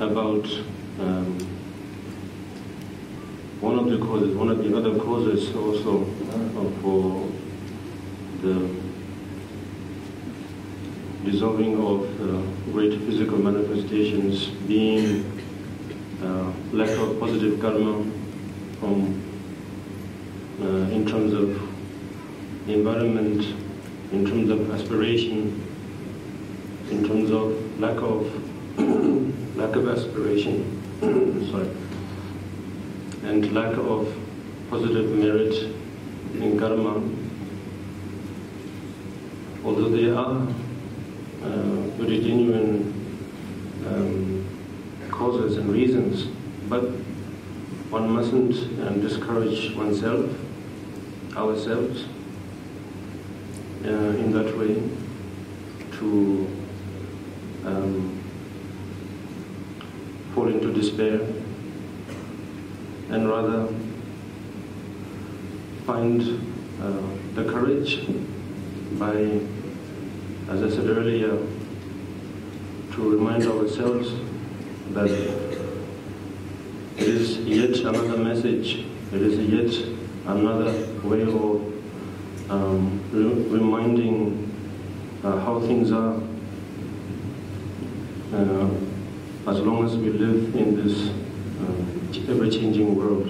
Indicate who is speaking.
Speaker 1: about um, one of the causes, one of the other causes also uh, for the dissolving of uh, great physical manifestations being uh, lack of positive karma from uh, in terms of environment, in terms of aspiration, in terms of lack of lack of aspiration, sorry, and lack of positive merit in karma, although they are uh, very genuine um, causes and reasons, but one mustn't um, discourage oneself, ourselves, uh, in that way to um, fall into despair and rather find uh, the courage by, as I said earlier, to remind ourselves that it is yet another message, it is yet another way of um, re- reminding uh, how things are uh, as long as we live in this uh, ever-changing world.